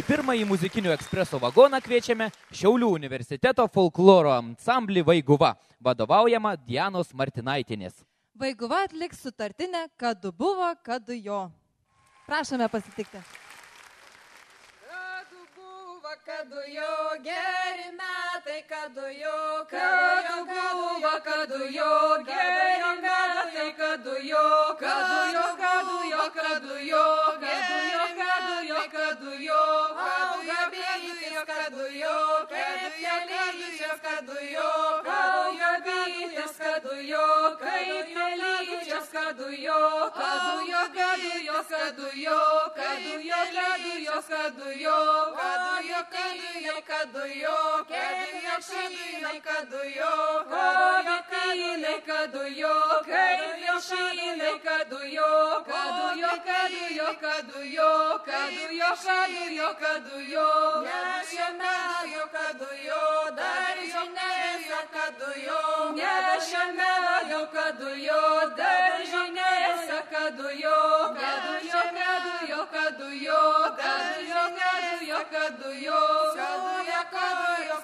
Į pirmąjį muzikinio ekspreso vagoną kviečiame Šiaulių universiteto folkloro ansamblį Vaiguva, vadovaujama Dianos Martinaitinės. Vaiguva atliks sutartinę, kad du buvo, kad du jo. Prašome pasitikti. Kadu buvo, kadu jo, geri tai kadujo, kadujo, kadujo, kadujo, geriau, kada tai kadujo, kadujo, kadujo, kadujo, geriau, kadujo, kadujo, auga bėgijo, kadujo, kadujo, kadujo, kadujo, auga bėgijo jo, kaip pelyčias, kadu jo, kadu jo, kaip kadu jo, kadu jo, kadu jo, kadu jo, kadu jo, kadu jo, kadu jo, kadu jo, kadu jo, šinai, kadu jo, kadu jo, kainai, kadu jo, kadu jo, šinai, kadu jo, kadu jo, kadu jo, kadu jo, kadu jo, šadu jo, kadu jo, nešiame jo, kadu jo, dar žinėse, kadu jo, dar jo, kadu jo, kadu jo, kadu jo, kadu jo, kadu jo, kadu jo, kadu jo, kadu jo,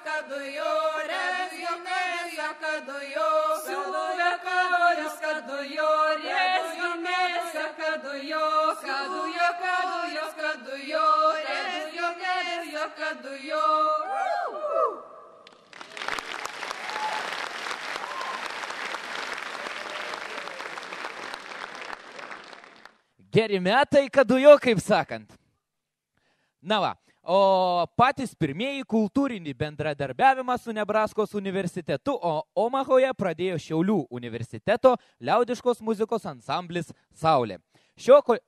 kadu jo, rezginėse, kadu jo, kadu jo, kadu jo, kadu jo, rezginėse, kadu jo, Geri metai, kad jo, kaip sakant. Na va, o patys pirmieji kultūrinį bendradarbiavimą su Nebraskos universitetu, o Omahoje pradėjo Šiaulių universiteto liaudiškos muzikos ansamblis Saulė. Šio ko...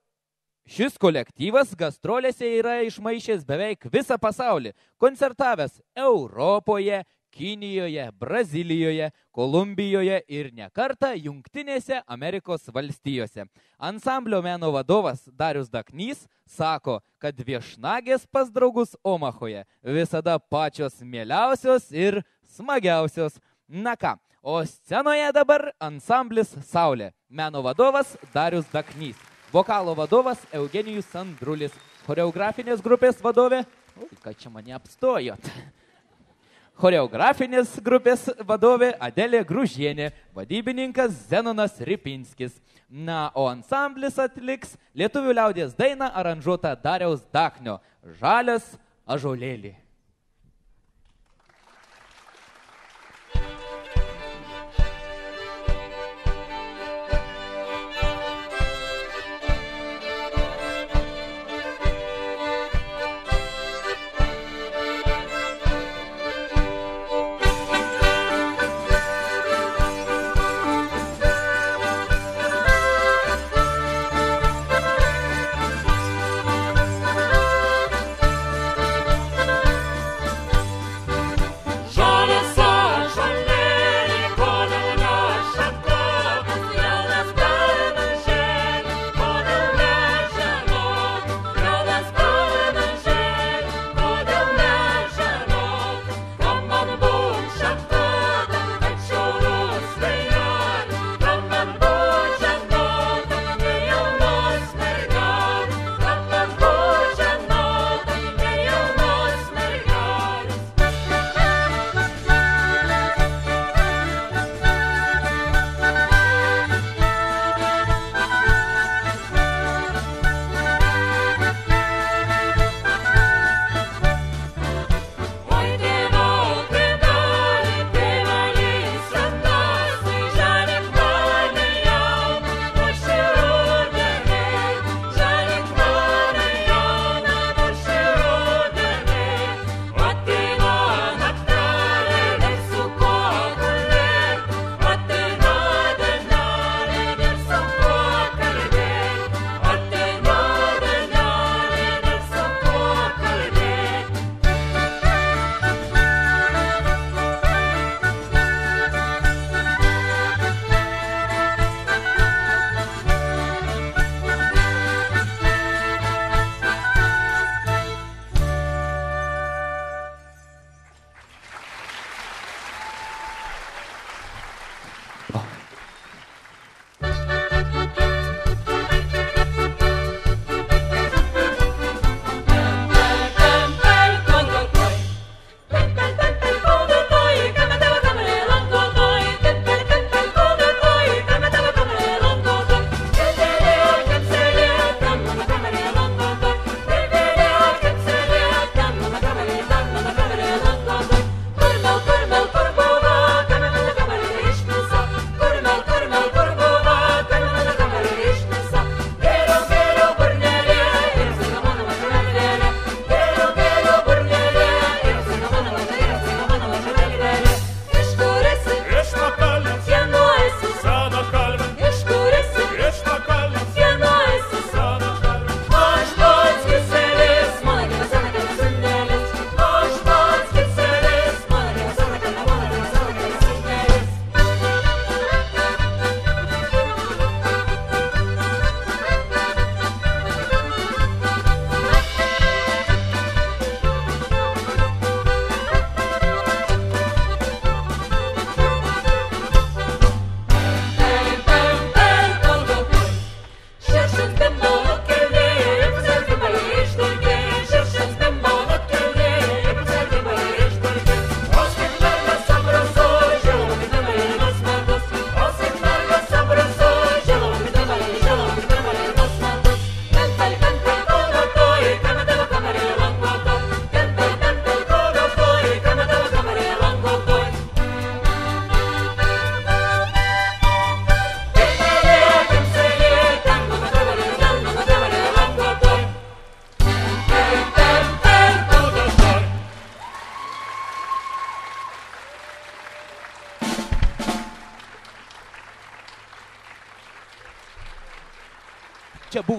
Šis kolektyvas gastrolėse yra išmaišęs beveik visą pasaulį, koncertavęs Europoje, Kinijoje, Brazilijoje, Kolumbijoje ir nekarta Junktinėse Amerikos valstijose. Ansamblio meno vadovas Darius Daknys sako, kad viešnagės pas draugus Omahoje visada pačios mieliausios ir smagiausios. Na ką, o scenoje dabar ansamblis Saulė. Meno vadovas Darius Daknys. Vokalo vadovas Eugenijus Sandrulis. Choreografinės grupės vadovė. Oi, ką čia mane apstojot choreografinės grupės vadovė Adelė Gružienė, vadybininkas Zenonas Ripinskis. Na, o ansamblis atliks lietuvių liaudės dainą aranžuotą Dariaus Daknio Žalias ažolėlį.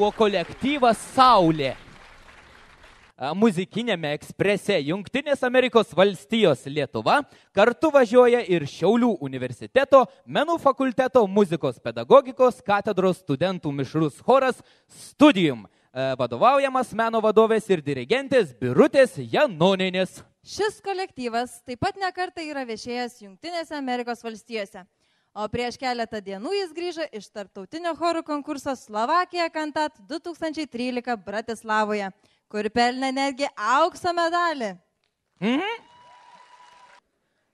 Buvo kolektyvas Saulė. Muzikinėme eksprese Junktinės Amerikos valstijos Lietuva kartu važiuoja ir Šiaulių universiteto menų fakulteto muzikos pedagogikos katedros studentų mišrus choras Studium, vadovaujamas meno vadovės ir dirigentės Birutės Janoninės. Šis kolektyvas taip pat nekarta yra viešėjęs Junktinėse Amerikos valstijose. O prieš keletą dienų jis grįžo iš tarptautinio chorų konkurso Slovakija Kantat 2013 Bratislavoje, kur pelnė netgi aukso medalį.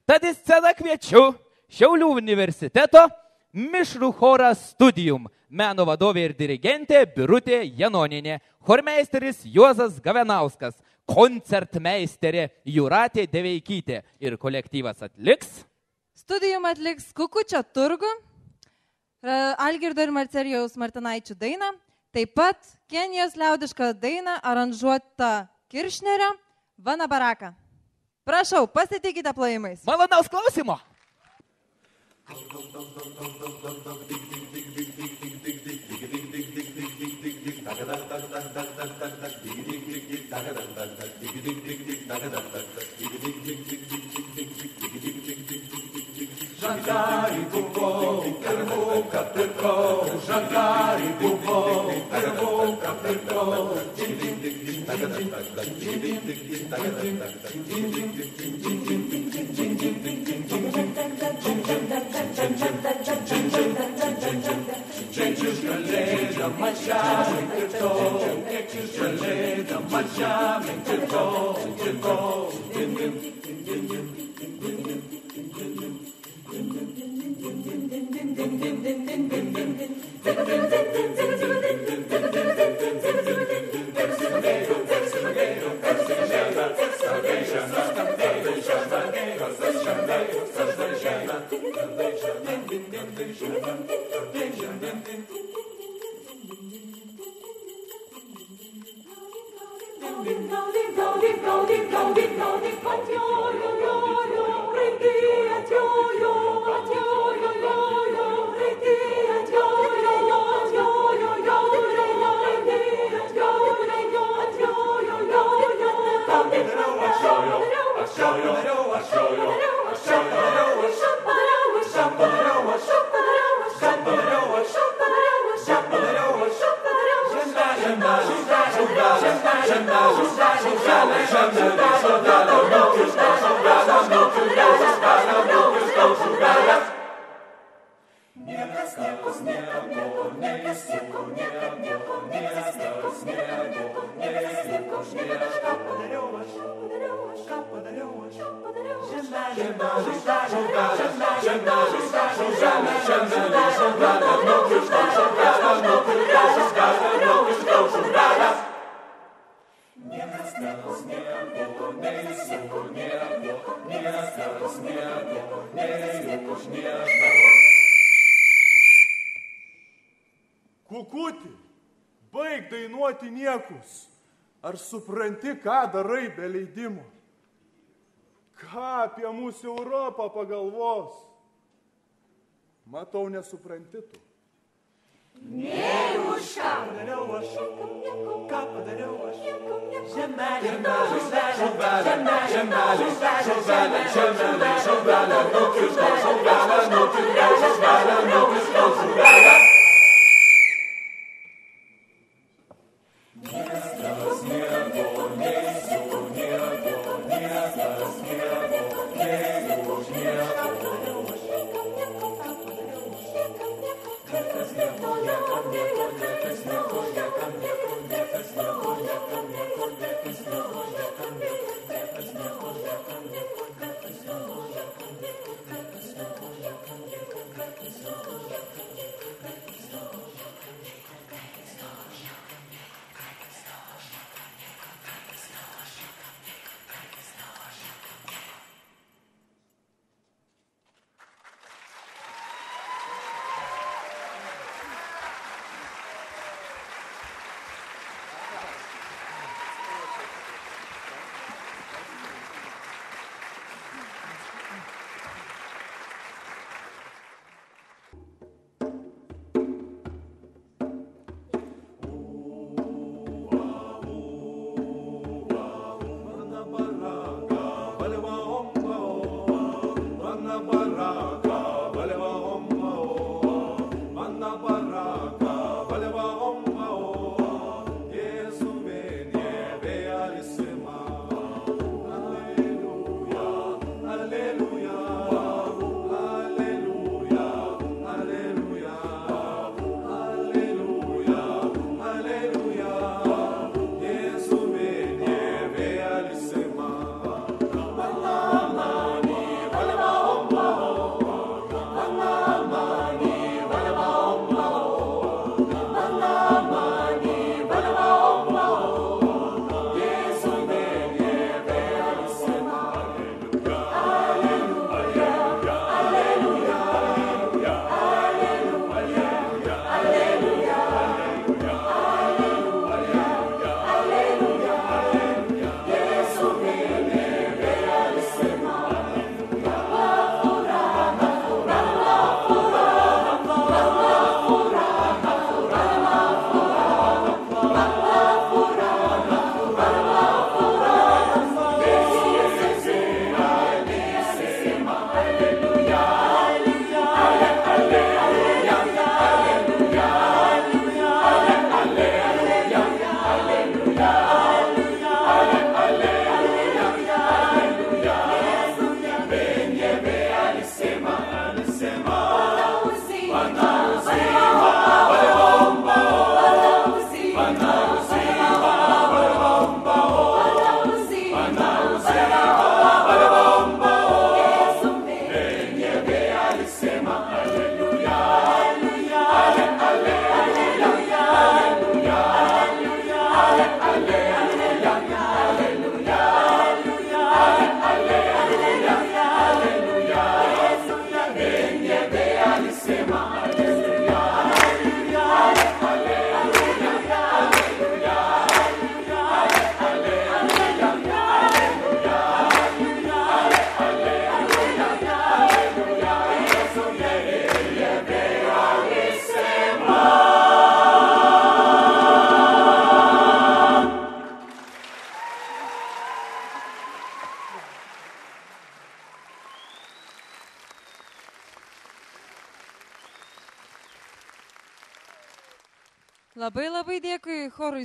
Tad į sceną kviečiu Šiaulių universiteto mišrų chorą Studium, meno vadovė ir dirigentė Birutė Janoninė, chormeisteris Juozas Gavenauskas, koncertmeisterė Juratė Deveikytė ir kolektyvas atliks. Studijum atliks Kukučio turgų, Ra- Algirdo ir Marcelijaus Martinaičių dainą, taip pat Kenijos liaudišką dainą aranžuotą Kiršnerio Vana Baraka. Prašau, pasitikite plojimais. Malonaus klausimo. jantar e bourbon, ervou, capetão, jantar e bourbon, ervou, capetão. Gente escaleda, manchada, enquietou, gente escaleda, manchada, enquietou, enquietou, j Don't be, don't be, don't be, don't be. Kukutį, baig dainuoti niekus. Ar supranti, ką darai be leidimo? ką apie mūsų Europą pagalvos? Matau, nesupranti tu. Nėruška, ką padariau aš? Žemelė, žuvelė, žemelė, žemelė, žuvelė, žemelė, žuvelė, nutriuška, žuvelė, nutriuška, žuvelė, nutriuška, žuvelė.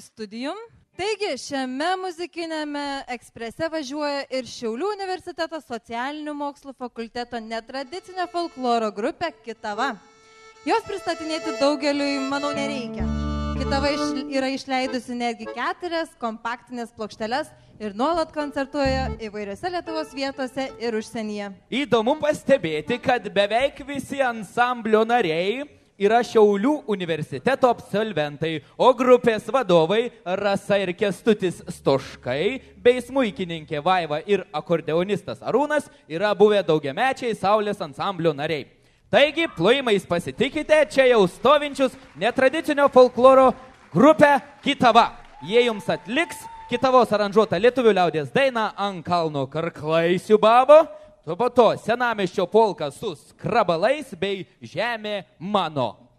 Studijum. Taigi, šiame muzikinėme eksprese važiuoja ir Šiaulių universiteto socialinių mokslų fakulteto netradicinio folkloro grupė Kitava. Jos pristatinėti daugeliui, manau, nereikia. Kitava iš, yra išleidusi netgi keturias kompaktinės plokšteles ir nuolat koncertuoja įvairiose Lietuvos vietose ir užsienyje. Įdomu pastebėti, kad beveik visi ansamblio nariai yra Šiaulių universiteto absolventai, o grupės vadovai Rasa ir Kestutis Stoškai bei smuikininkė Vaiva ir akordeonistas Arūnas yra buvę daugiamečiai Saulės ansamblio nariai. Taigi, plojimais pasitikite čia jau stovinčius netradicinio folkloro grupę Kitava. Jie jums atliks Kitavos aranžuotą lietuvių liaudės dainą ant kalno karklaisių babo, po to senameščio polka su skrabalais bei žemė mano.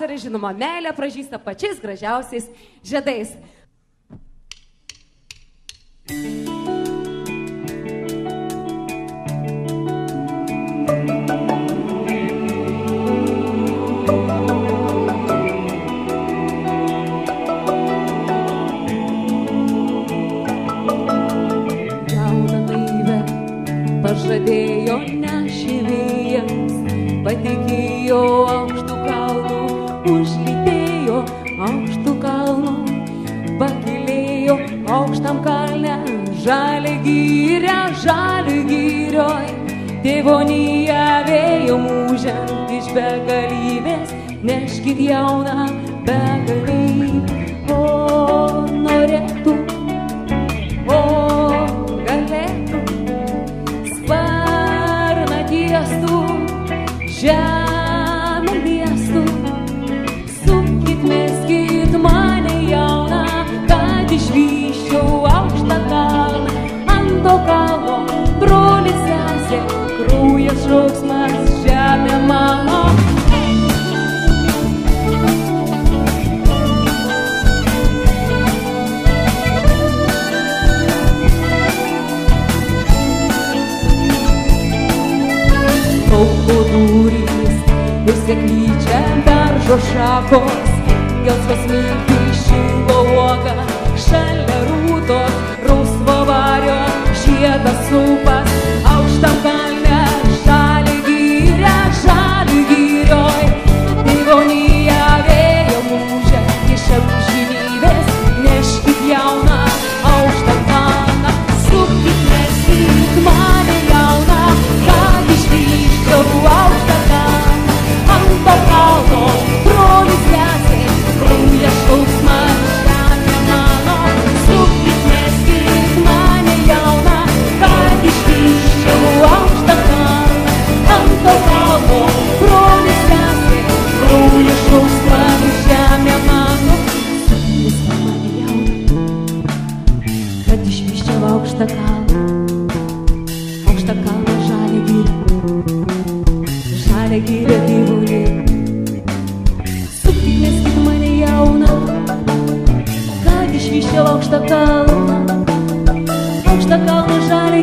Pavasarį, žinoma, meilė pražįsta pačiais gražiausiais žiedais. Žalį gyrę, žalį gyrioj, tėvonyje vėjo mūžiant iš begalybės, neškit jauną begalybę. O norėtų, šauksmas, žemė mano. lauko durys ir seklyčia daržo šakos, gelsvas miltai šilo uoga, šalia rūtos, rausvo vario, žiedas supas, aukštam kalne,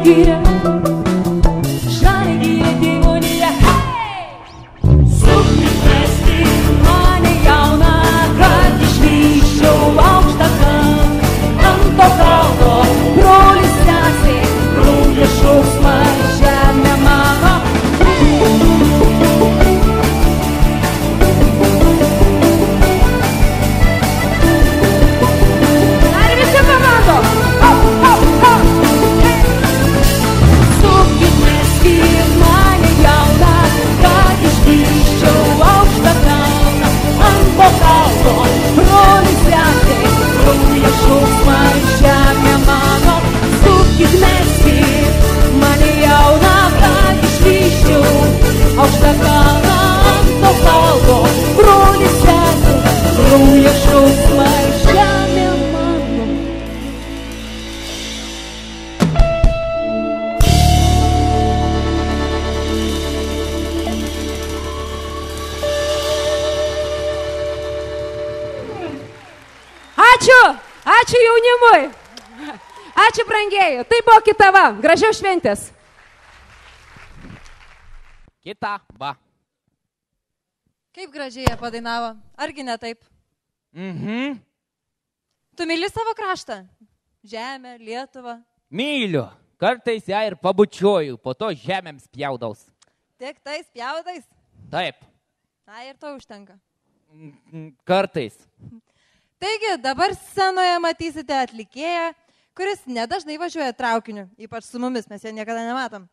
seguirá. Šventės. Kita, va. Kaip gražiai jie padainavo. Argi ne taip? Mhm. Tu myli savo kraštą? Žemę, Lietuvą. Myliu. Kartais ją ir pabučiuoju, po to žemėms pjaudaus. Tik tais pjaudais. Taip. Na ir to užtenka. Mm, Kartais. Taigi dabar scenoje matysite atlikėją, kuris nedažnai važiuoja traukiniu, ypač su mumis, mes jo niekada nematom.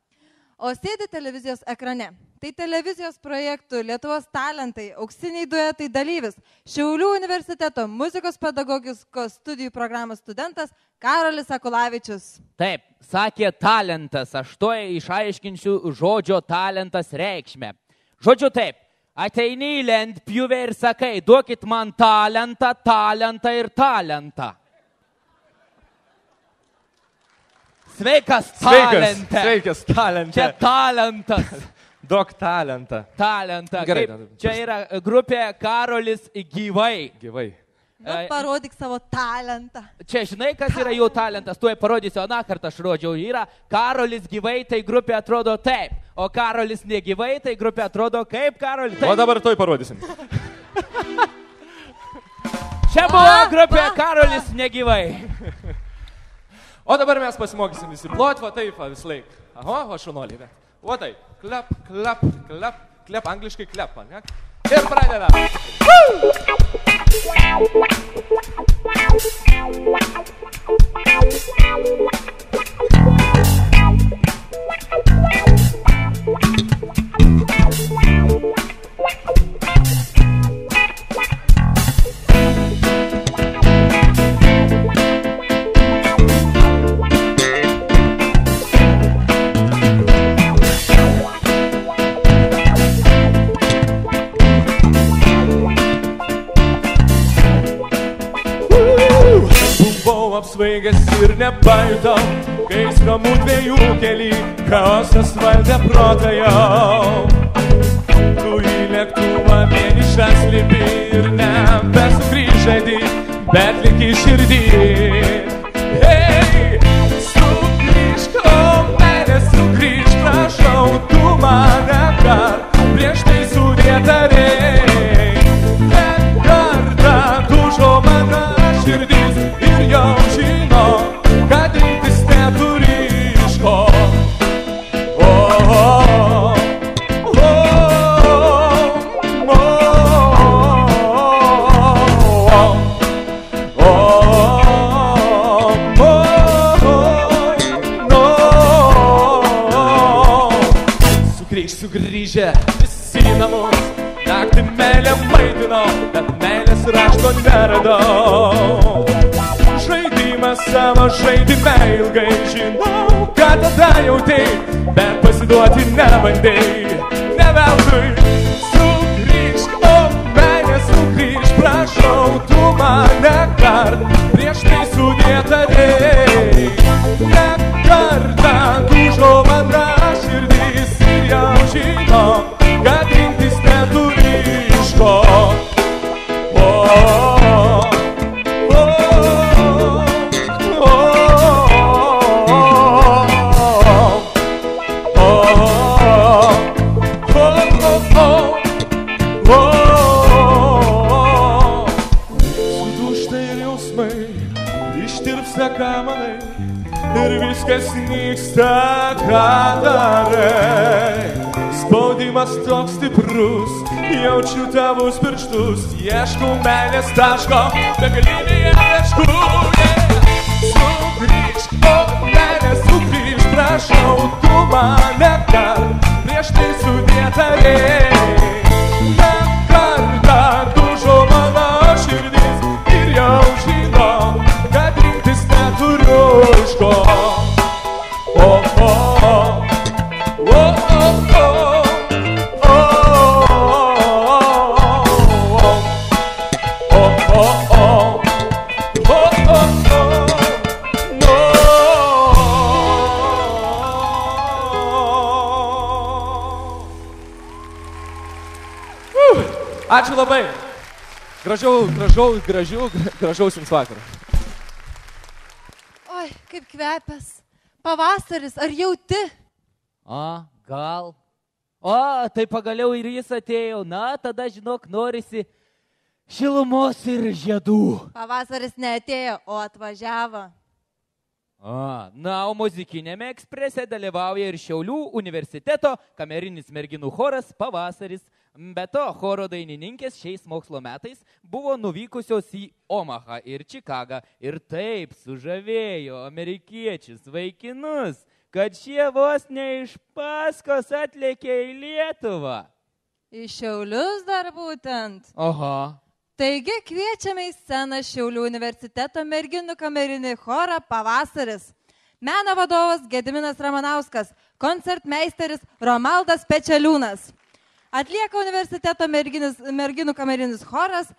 O sėdi televizijos ekrane. Tai televizijos projektų Lietuvos talentai, auksiniai duetai dalyvis, Šiaulių universiteto muzikos pedagogikos studijų programos studentas Karolis Akulavičius. Taip, sakė talentas. Aš to išaiškinsiu žodžio talentas reikšmę. Žodžiu taip, ateini į lentpjūvę ir sakai, duokit man talentą, talentą ir talentą. Sveikas, Sveikas, talente. sveikas, talentė. Čia talentas. Duok talentą. Talentą. Gerai, Kaip- Čia yra grupė Karolis gyvai. Gyvai. Nu, parodyk savo talentą. Čia žinai, kas yra jų talentas, tuoj parodysiu, aną kartą aš rodžiau. Yra Karolis gyvai, tai grupė atrodo taip, o Karolis negyvai, tai grupė atrodo kaip Karolis. O Taip. dabar toj parodysim. Čia buvo grupė Karolis negyvai. O dabar mes pasimokysim visi plot, va taip, va, vis laik. Aha, o šunoliai, bet. O tai, klep, klep, klep, klep, angliškai klep, ne? Ir pradedam. Buvau apsvaigęs ir nepajutau, kai skramų dviejų keli, chaosas valdė protą jau. Tu į lėktuvą vienišas lipi ir nebesugrįžai, bet lik į širdį. Savo žaidime ilgai žinau, kad tada jautai, bet pasiduoti nebandai. taškų, meilės taško, begalinio. Gražiau, gražiau, gražiau, gražaus jums vakaro. Oi, kaip kvepias. Pavasaris, ar jauti? A, gal. O, tai pagaliau ir jis atėjo. Na, tada žinok, norisi šilumos ir žiedų. Pavasaris neatėjo, o atvažiavo. A, na, o muzikinėme eksprese dalyvauja ir Šiaulių universiteto kamerinis merginų choras Pavasaris. Be to, choro dainininkės šiais mokslo metais buvo nuvykusios į Omahą ir Čikagą ir taip sužavėjo amerikiečius vaikinus, kad šie vos ne iš paskos atlėkė į Lietuvą. Į Šiaulius dar būtent. Oho. Taigi kviečiame į sceną Šiaulių universiteto merginų kamerinį chorą Pavasaris. Meno vadovas Gediminas Ramanauskas, koncertmeisteris Romaldas Pečeliūnas. Atlieka universiteto merginis, merginų kamerinis choras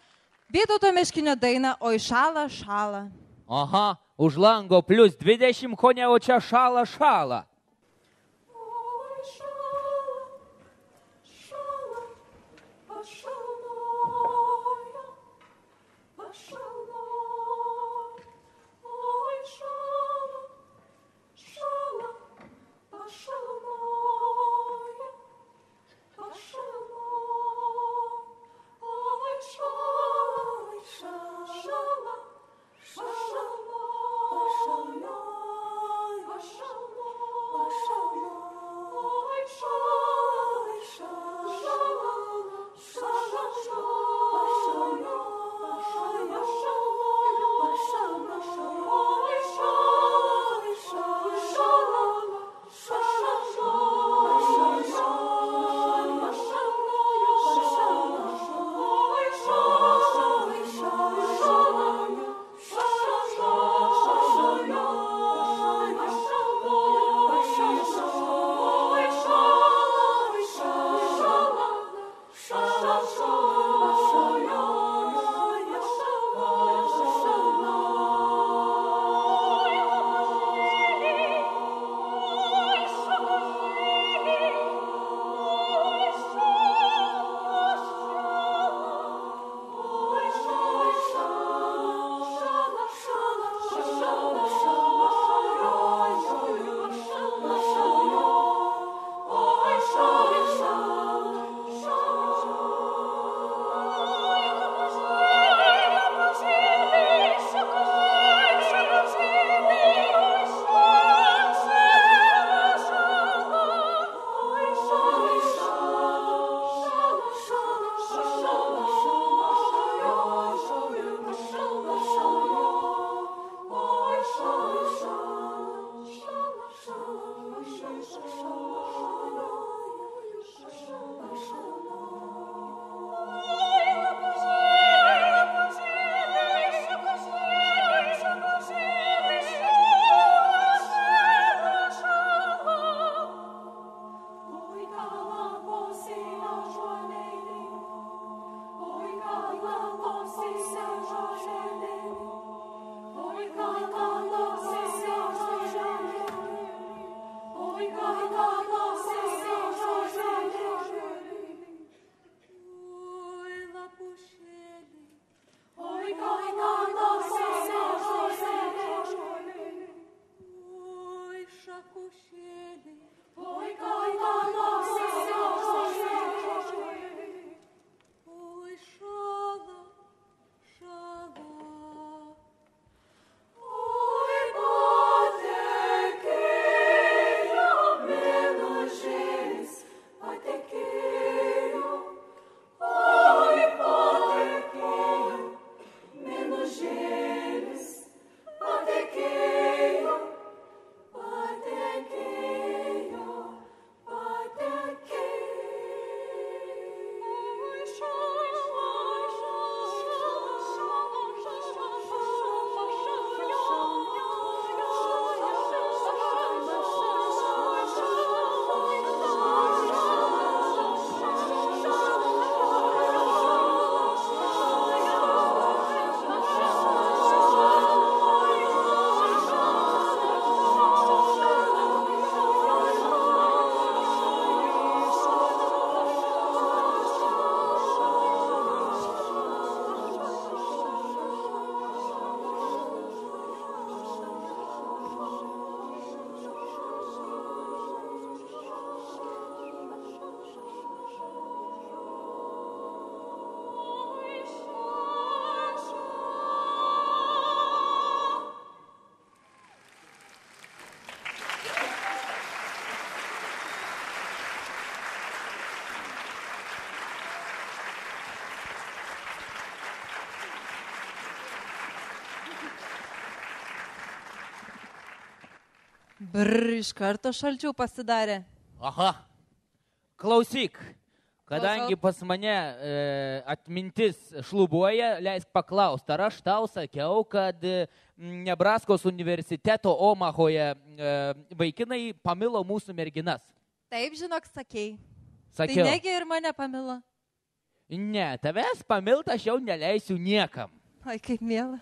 Vytauto Meškinio daina Oi šala šala. Aha, už lango plus 20, ko ne, o čia šala šala. Brr, iš karto šalčių pasidarė. Aha. Klausyk. Kadangi Klausau. pas mane e, atmintis šlubuoja, leisk paklausti, ar aš tau sakiau, kad e, Nebraskos universiteto Omahoje e, vaikinai pamilo mūsų merginas. Taip, žinok, sakei. Sakiau. Tai negi ir mane pamilo. Ne, tavęs pamilt aš jau neleisiu niekam. Oi, kaip mėla.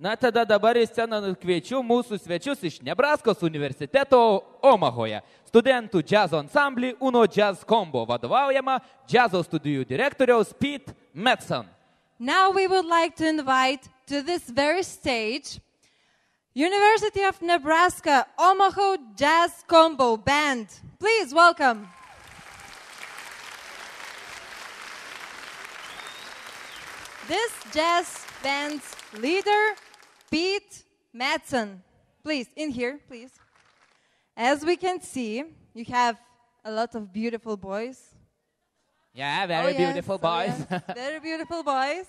Na tada dabar į sceną kviečiu mūsų svečius iš Nebraskos universiteto Omahoje. Studentų džiazo ansamblį Uno Jazz Combo vadovaujama džiazo studijų direktoriaus Pete Metson. Now we would like to invite to this very stage University of Nebraska Omaha Jazz Combo Band. Please welcome. This jazz band's leader, Pete Madsen. Please, in here, please. As we can see, you have a lot of beautiful boys. Yeah, Oh, very yes, beautiful oh, boys. yes, very beautiful boys.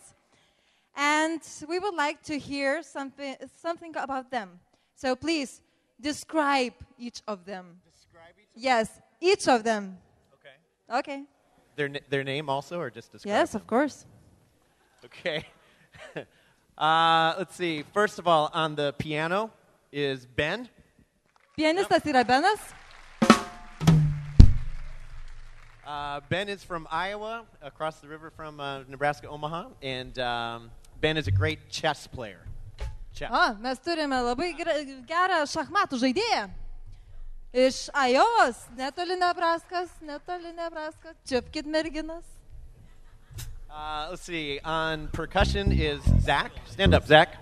And we would like to hear something, something about them. So please describe each of them. Describe each Yes, each of them. Okay. Okay. Their, n- their name also, or just describe Yes, them? of course. Okay. uh, let's see. First of all, on the piano is Ben. Pianistas yra Benas. Uh, ben is from Iowa, across the river from uh, Nebraska, Omaha, and um, Ben is a great chess player. Chess. O, mes turime labai gerą šachmatų žaidėją. Iš Ajovos, netoli Nebraskas, netoli Nebraskas. Čiupkit merginas. Uh, let's see. On percussion is Zach. Stand up, Zach.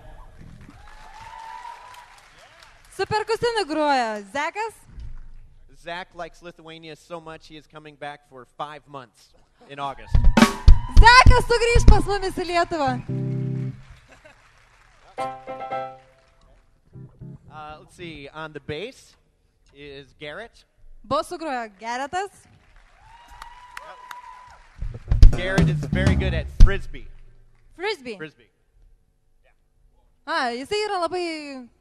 Su groja. Zach likes Lithuania so much he is coming back for five months in August. Zekas sugrįž pas mumis į Lietuvą. Uh, let's see. On the bass is Garrett. Bosų groja Geretas. Garrett is very good at frisbee. Frisbee. Frisbee. A, jisai yra labai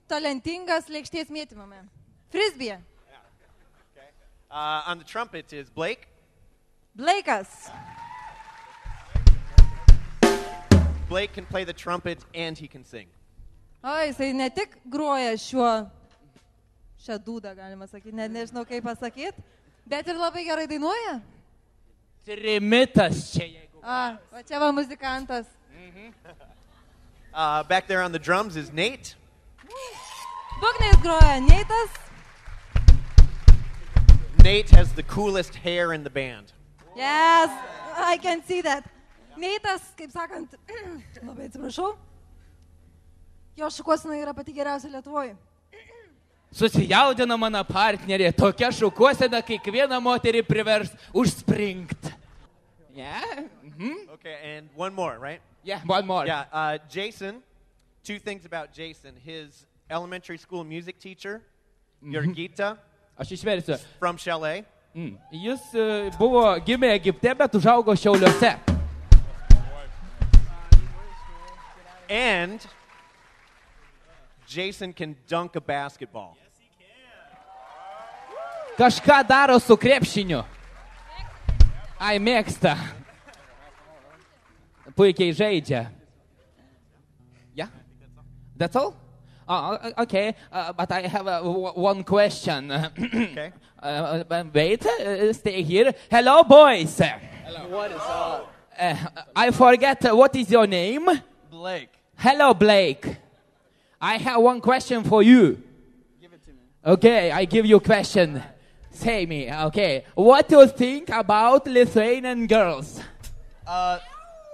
talentingas lėkštės mėtymame. Frisbee. Uh, on the trumpet is Blake. Blaikas. Blake can play the trumpet and he can sing. O, jisai ne tik groja šiuo, šią dūdą, galima sakyti, net nežinau kaip pasakyti, bet ir labai gerai dainuoja. Trimitas čia jeigu. A, o čia va muzikantas. Uh, back there on the drums is Nate. Būgnais groja Neitas. Nate has the coolest hair in the band. Yes, I can see that. Neitas, kaip sakant, labai atsiprašau. Jo šukuosina yra pati geriausia Lietuvoje. Susijaudina mano partnerė, tokia šukuosena kiekvieną moterį privers užspringt. Yeah? Mm-hmm. Okay, and one more, right? Yeah, one more. Yeah, uh, Jason. Two things about Jason. His elementary school music teacher, Yorgita, Aš išversiu. from Chalet. Mm. Jis e, buvo gimė Egipte, bet užaugo Šiauliuose. And Jason can dunk a basketball. Kažką daro su krepšiniu. Ai, mėgsta. Puikiai žaidžia. Yeah? That's all? Oh, okay, uh, but I have uh, w- one question. Okay. Uh, uh, wait, uh, stay here. Hello, boys. Hello. What is up? Uh, I forget uh, what is your name? Blake. Hello, Blake. I have one question for you. Give it to me. Okay, I give you a question. Say me, okay. What do you think about Lithuanian girls? Uh,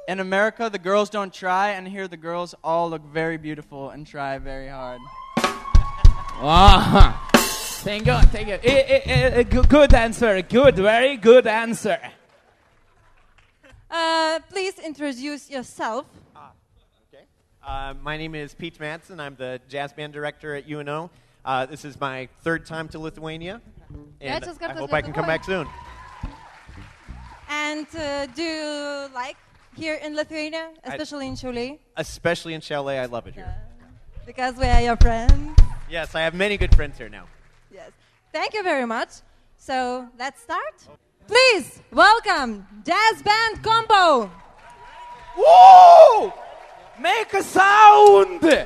in America, the girls don't try, and here the girls all look very beautiful and try very hard. Ah, thank you, thank you. Eh, eh, eh, gu- good answer, good, very good answer. Uh, please introduce yourself. Okay. Uh, my name is Pete Madsen. I'm the jazz band director at UNO. Uh, this is my third time to Lithuania, and Trečias I kartas hope I can come back soon. And uh, do you like here in Lithuania, especially in Šiauliai? Especially in Chalet, I love it here. Because we are your friends. Yes, I have many good friends here now. Yes. Thank you very much. So let's start. Please welcome Jazz Band Combo. Woo! Make a sound!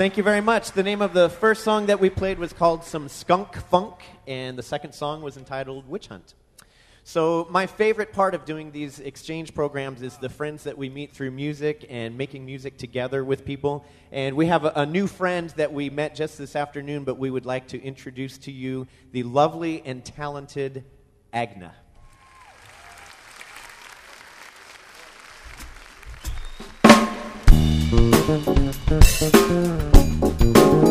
Thank you very much. The name of the first song that we played was called Some Skunk Funk, and the second song was entitled Witch Hunt. So, my favorite part of doing these exchange programs is the friends that we meet through music and making music together with people. And we have a, a new friend that we met just this afternoon, but we would like to introduce to you the lovely and talented Agna. Thank you.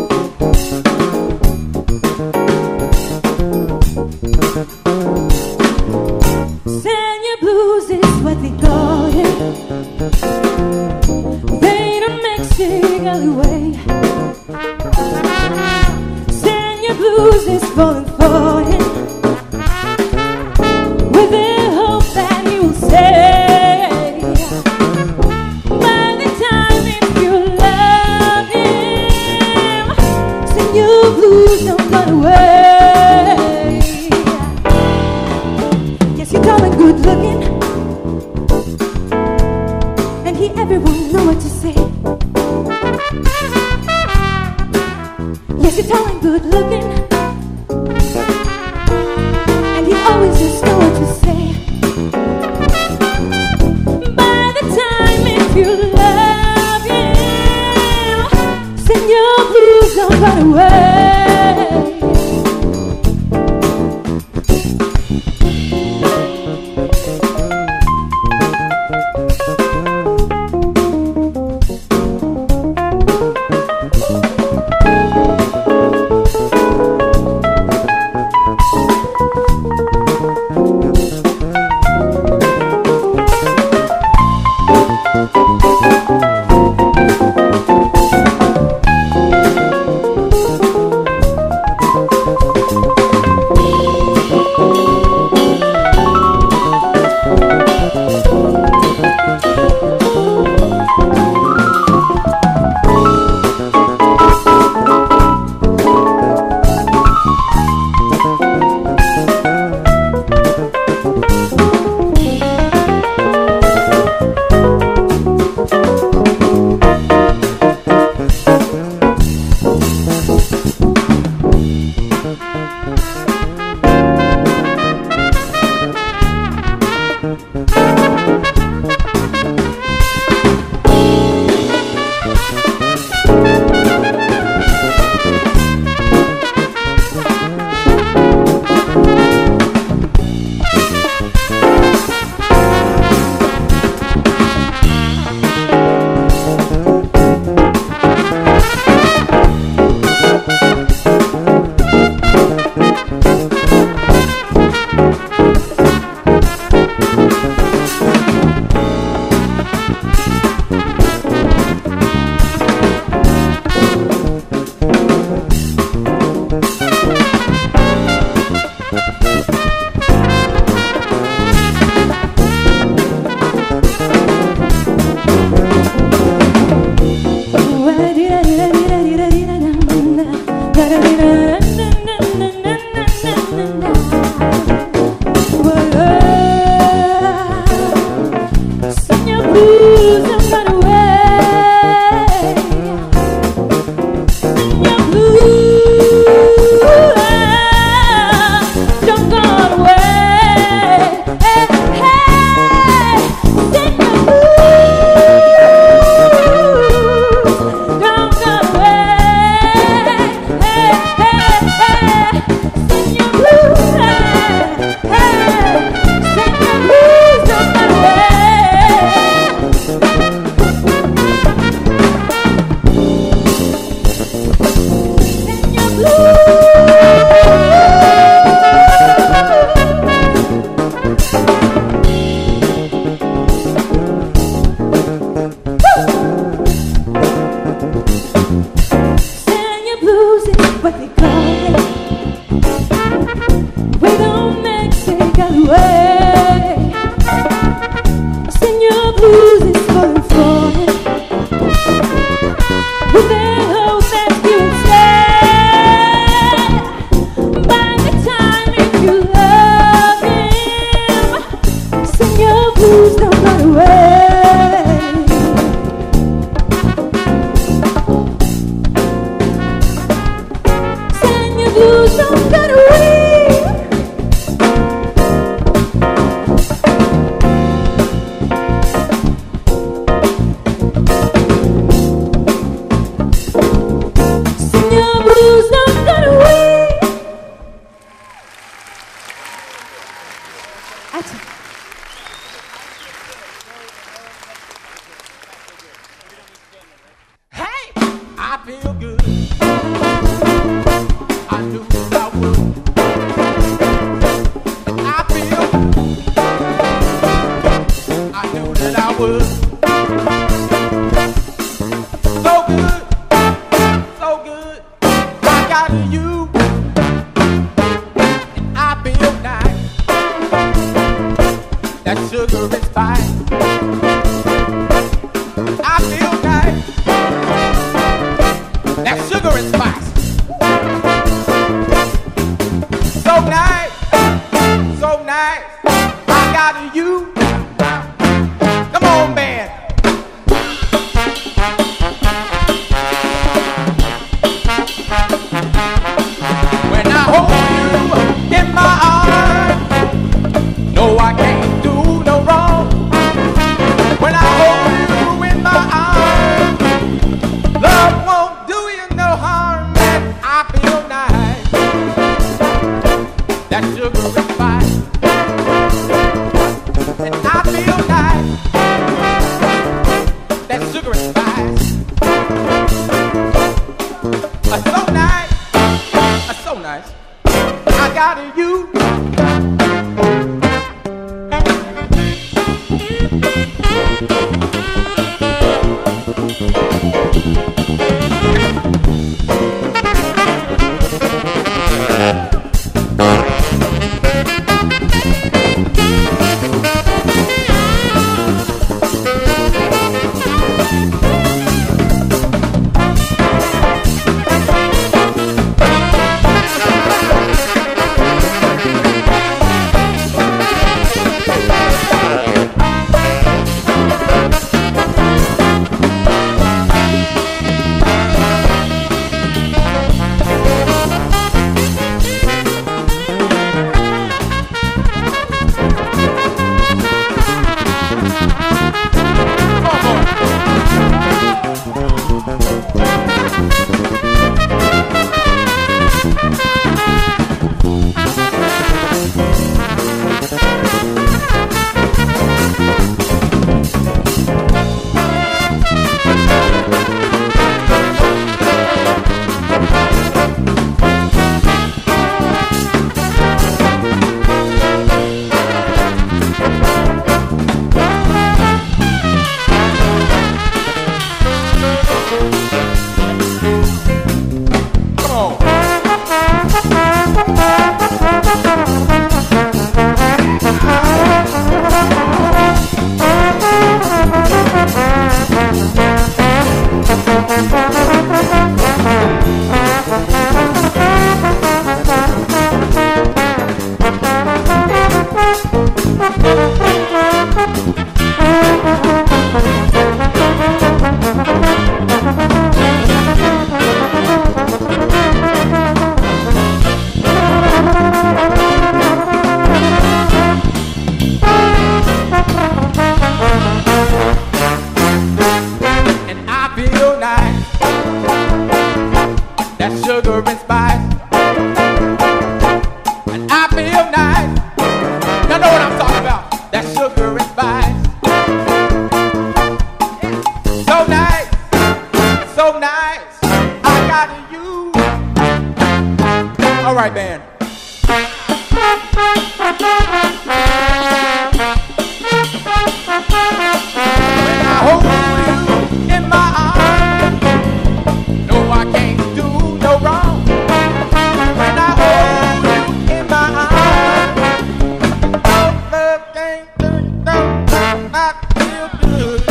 Feel good.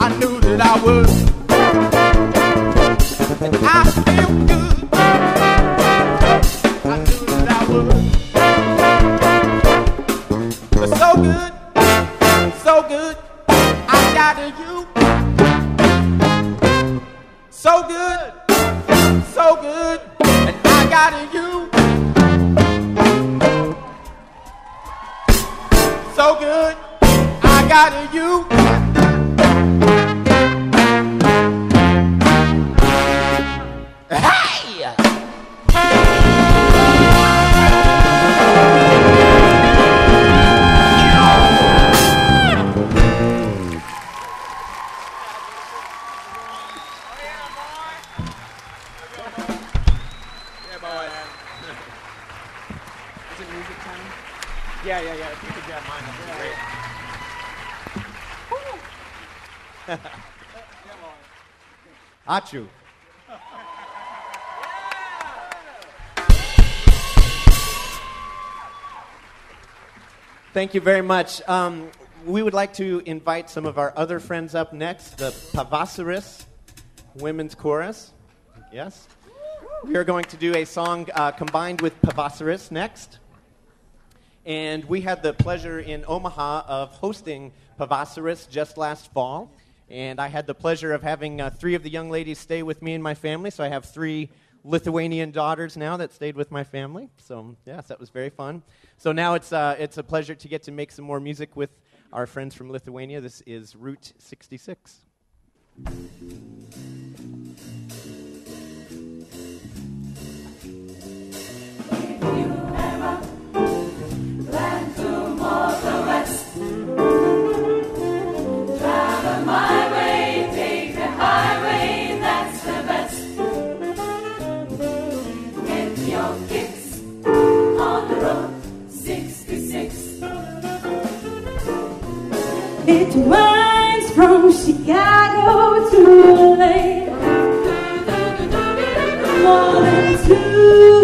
I knew that I would. Thank you very much. Um, we would like to invite some of our other friends up next, the Pavasaris Women's Chorus. Yes? We are going to do a song uh, combined with Pavasaris next. And we had the pleasure in Omaha of hosting Pavasaris just last fall. And I had the pleasure of having uh, three of the young ladies stay with me and my family. So I have three Lithuanian daughters now that stayed with my family. So, yes, that was very fun. So now it's, uh, it's a pleasure to get to make some more music with our friends from Lithuania. This is Route 66. My way, take the highway, that's the best. It winds from Chicago to LA. More than 2,000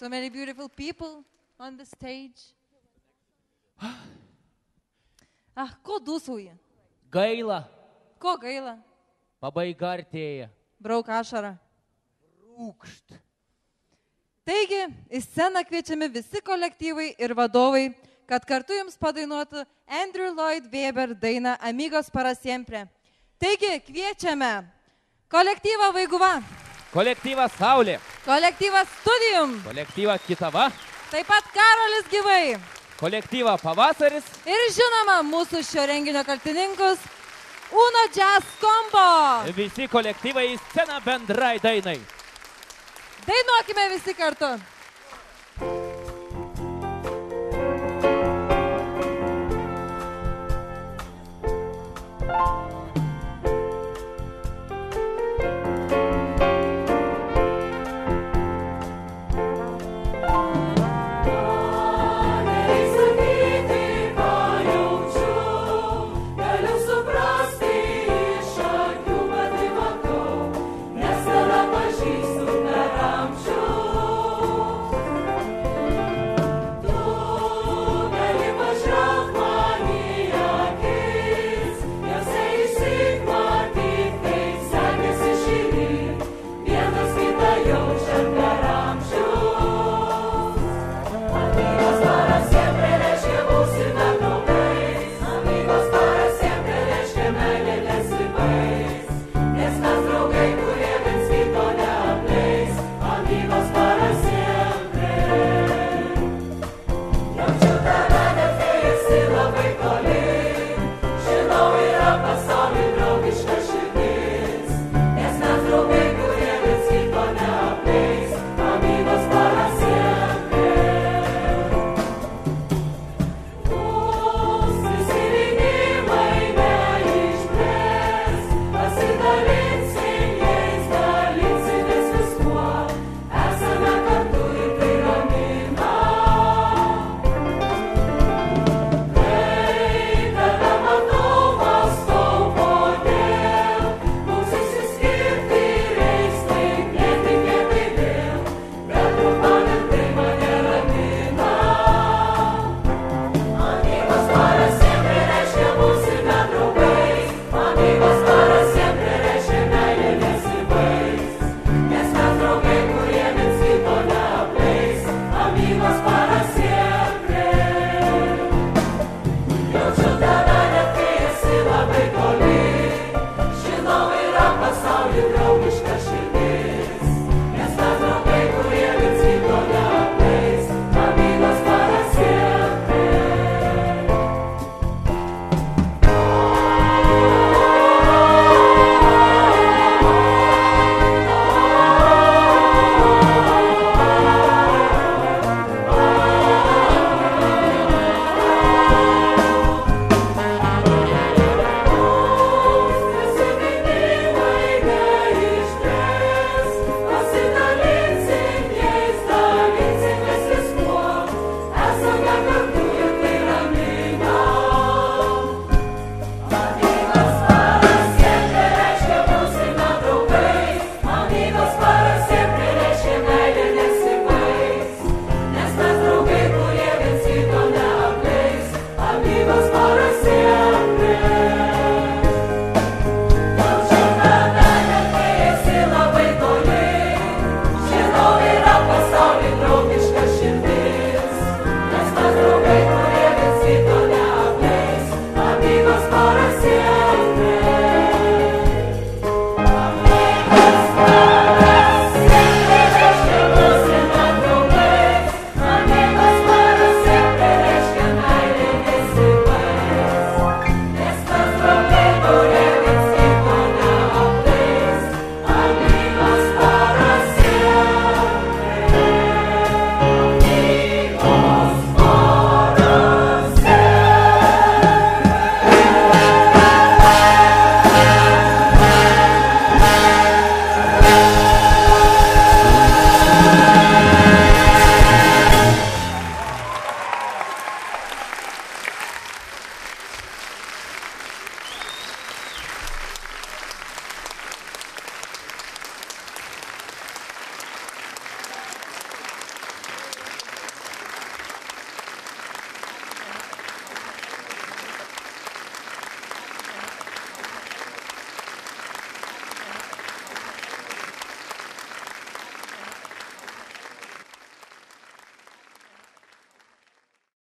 so many beautiful people on the stage. Ah, ko dūsauji? Gaila, Ko gaila? pabaiga artėja. Brauk ašarą. Rūkšt. Taigi, į sceną kviečiami visi kolektyvai ir vadovai, kad kartu jums padainuotų Andrew Lloyd Webber dainą Amigos para siempre. Taigi, kviečiame kolektyvą Vaiguva, Kolektyvas Saulė, kolektyvą Studium, kolektyvą Kitava, taip pat Karolis gyvai kolektyvą Pavasaris, ir žinoma mūsų šio renginio kaltininkus Uno Jazz Combo. visi kolektyvai į sceną bendrai dainai. Dainuokime visi kartu.